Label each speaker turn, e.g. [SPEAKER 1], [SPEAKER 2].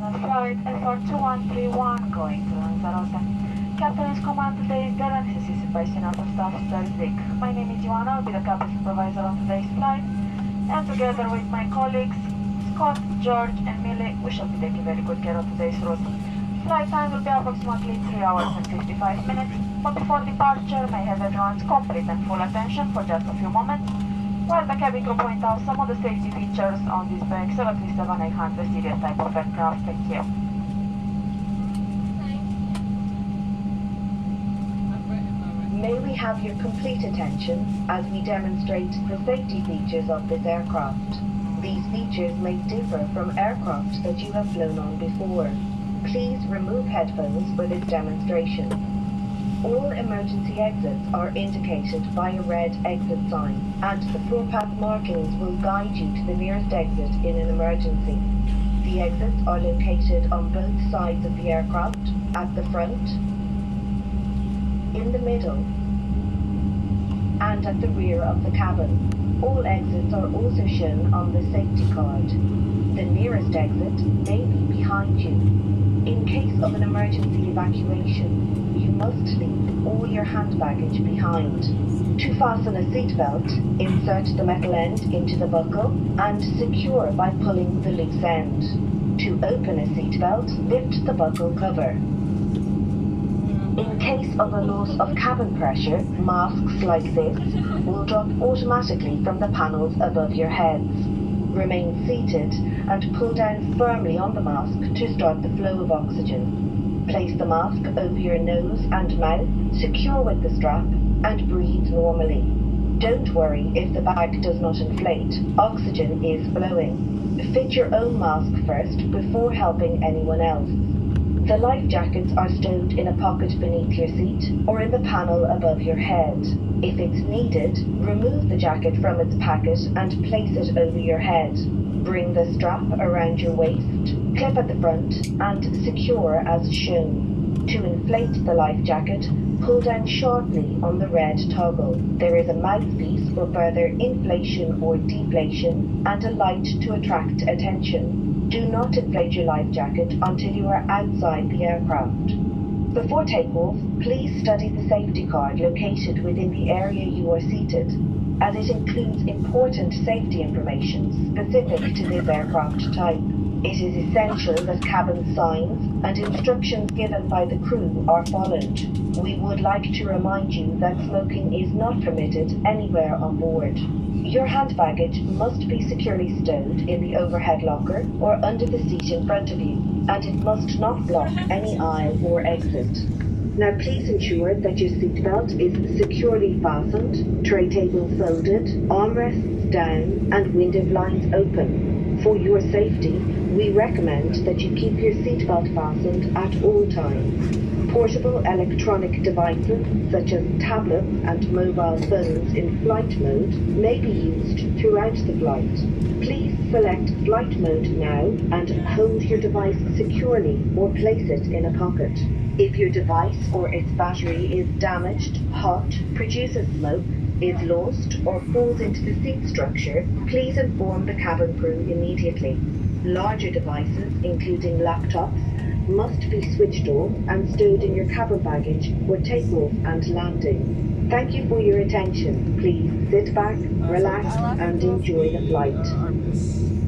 [SPEAKER 1] Flight FR2131 going to Lanzarote. Captain's command today is Galaxy CC by Senator Staff Stelzik. My name is Joanna, I'll be the captain supervisor on today's flight. And together with my colleagues, Scott, George and Millie, we shall be taking very good care of today's route. Flight time will be approximately 3 hours and 55 minutes, but before departure may have everyone's complete and full attention for just a few moments, while the cabin crew point out some of the safety features on this Boeing 737-800 series type of aircraft. Thank you.
[SPEAKER 2] May we have your complete attention as we demonstrate the safety features of this aircraft. These features may differ from aircraft that you have flown on before. Please remove headphones for this demonstration. All emergency exits are indicated by a red exit sign, and the floor path markings will guide you to the nearest exit in an emergency. The exits are located on both sides of the aircraft, at the front, in the middle, and at the rear of the cabin. All exits are also shown on the safety card. The nearest exit may be behind you. In case of an emergency evacuation, you must leave all your hand baggage behind. To fasten a seatbelt, insert the metal end into the buckle and secure by pulling the loose end. To open a seatbelt, lift the buckle cover. In case of a loss of cabin pressure, masks like this will drop automatically from the panels above your heads. Remain seated and pull down firmly on the mask to start the flow of oxygen. Place the mask over your nose and mouth, secure with the strap, and breathe normally. Don't worry if the bag does not inflate. Oxygen is flowing. Fit your own mask first before helping anyone else. The life jackets are stowed in a pocket beneath your seat or in the panel above your head. If it's needed, remove the jacket from its packet and place it over your head. Bring the strap around your waist, clip at the front, and secure as shown. To inflate the life jacket, pull down sharply on the red toggle. There is a mouthpiece for further inflation or deflation and a light to attract attention. Do not inflate your life jacket until you are outside the aircraft. Before takeoff, please study the safety card located within the area you are seated, as it includes important safety information specific to this aircraft type. It is essential that cabin signs and instructions given by the crew are followed. We would like to remind you that smoking is not permitted anywhere on board. Your hand baggage must be securely stowed in the overhead locker or under the seat in front of you, and it must not block any aisle or exit. Now please ensure that your seatbelt is securely fastened, tray table folded, armrests down, and window blinds open. For your safety, we recommend that you keep your seatbelt fastened at all times. Portable electronic devices such as tablets and mobile phones in flight mode may be used throughout the flight. Please select flight mode now and hold your device securely or place it in a pocket. If your device or its battery is damaged, hot, produces smoke, is lost or falls into the seat structure, please inform the cabin crew immediately. Larger devices, including laptops, must be switched off and stowed in your cabin baggage for takeoff and landing. Thank you for your attention. Please sit back, relax and enjoy the flight.